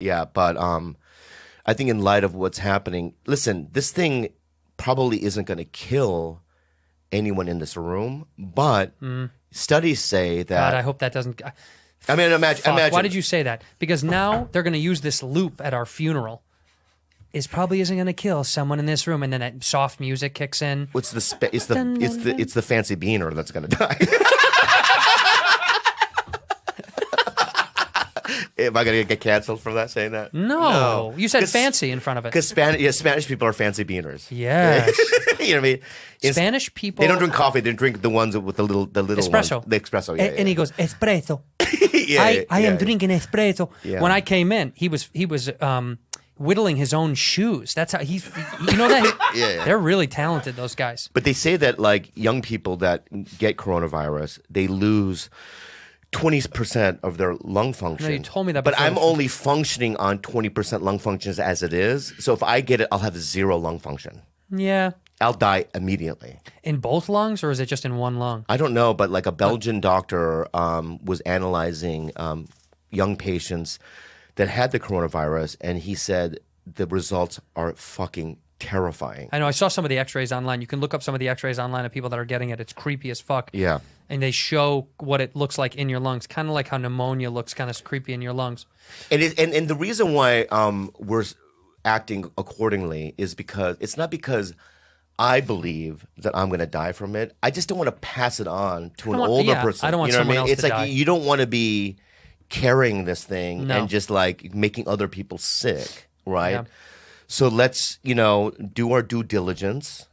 Yeah, but um, I think in light of what's happening, listen, this thing probably isn't going to kill anyone in this room, but studies say that. God, I hope that doesn't. I mean, imagine. Fuck, imagine Why did you say that? Because now they're going to use this loop at our funeral. Is probably isn't going to kill someone in this room, and then that soft music kicks in. What's the spe- it's the it's the it's the fancy beaner that's going to die. Am I going to get canceled for that saying that? No, you said fancy in front of it. Because Spanish, yeah, Spanish people are fancy beaners. Yes, you know what I mean? Spanish people. They don't drink coffee. They drink the ones with the little, the little Espresso. ones. The espresso. Yeah, A- and he goes espresso. yeah, yeah, I, I am yeah. drinking espresso. Yeah. When I came in, he was he was um, whittling his own shoes. That's how he's. You know that Yeah, yeah. they're really talented. Those guys. But they say that like young people that get coronavirus, they lose twenty percent of their lung function. told me that But before I'm only functioning on twenty percent lung functions as it is. So if I get it, I'll have zero lung function. Yeah, I'll die immediately. in both lungs, or is it just in one lung? I don't know, but like a Belgian doctor um, was analyzing um, young patients that had the coronavirus, and he said the results are fucking terrifying. I know. I saw some of the X-rays online. You can look up some of the X-rays online of people that are getting it. It's creepy as fuck. Yeah. And they show what it looks like in your lungs, kind of like how pneumonia looks, kind of creepy in your lungs. And, it, and and the reason why um, we're acting accordingly is because it's not because I believe that I'm going to die from it. I just don't want to pass it on to an want- older yeah, person. I don't want you know what I mean? else It's to like die. you don't want to be carrying this thing No. and just like making other people sick, right? Yeah. So let's you know do our due diligence.